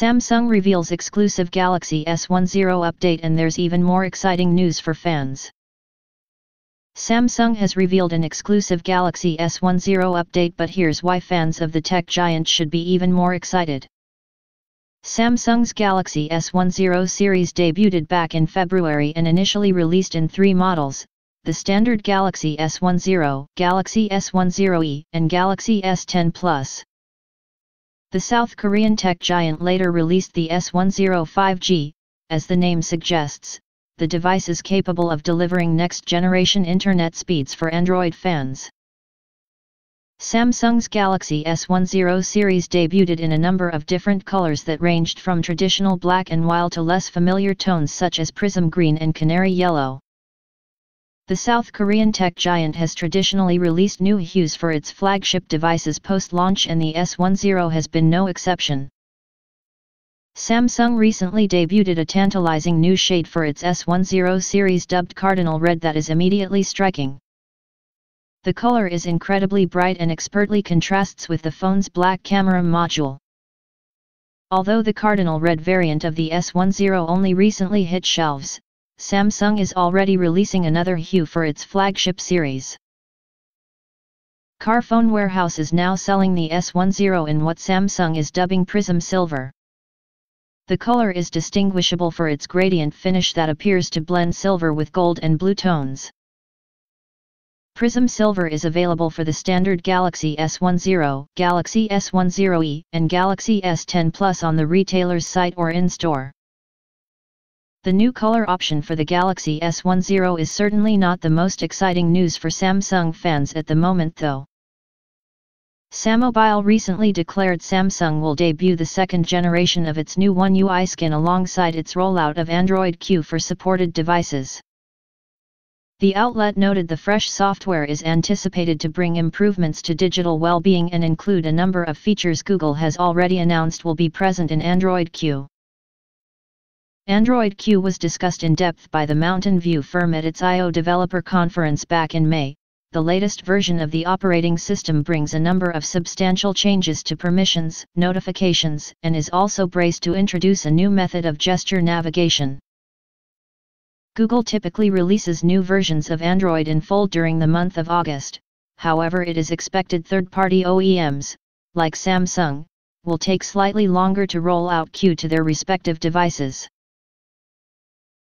Samsung reveals exclusive Galaxy S10 update and there's even more exciting news for fans. Samsung has revealed an exclusive Galaxy S10 update but here's why fans of the tech giant should be even more excited. Samsung's Galaxy S10 series debuted back in February and initially released in three models, the standard Galaxy S10, Galaxy S10e, and Galaxy S10 Plus. The South Korean tech giant later released the S10 5G, as the name suggests, the device is capable of delivering next-generation internet speeds for Android fans. Samsung's Galaxy S10 series debuted in a number of different colors that ranged from traditional black and white to less familiar tones such as prism green and canary yellow. The South Korean tech giant has traditionally released new hues for its flagship devices post-launch and the S10 has been no exception. Samsung recently debuted a tantalizing new shade for its S10 series dubbed Cardinal Red that is immediately striking. The color is incredibly bright and expertly contrasts with the phone's black camera module. Although the Cardinal Red variant of the S10 only recently hit shelves, Samsung is already releasing another hue for its flagship series. Carphone Warehouse is now selling the S10 in what Samsung is dubbing Prism Silver. The color is distinguishable for its gradient finish that appears to blend silver with gold and blue tones. Prism Silver is available for the standard Galaxy S10, Galaxy S10e, and Galaxy S10 Plus on the retailer's site or in-store. The new color option for the Galaxy S10 is certainly not the most exciting news for Samsung fans at the moment though. SamMobile recently declared Samsung will debut the second generation of its new One UI skin alongside its rollout of Android Q for supported devices. The outlet noted the fresh software is anticipated to bring improvements to digital well-being and include a number of features Google has already announced will be present in Android Q. Android Q was discussed in depth by the Mountain View firm at its I/O developer conference back in May, the latest version of the operating system brings a number of substantial changes to permissions, notifications, and is also braced to introduce a new method of gesture navigation. Google typically releases new versions of Android in full during the month of August, however it is expected third-party OEMs, like Samsung, will take slightly longer to roll out Q to their respective devices.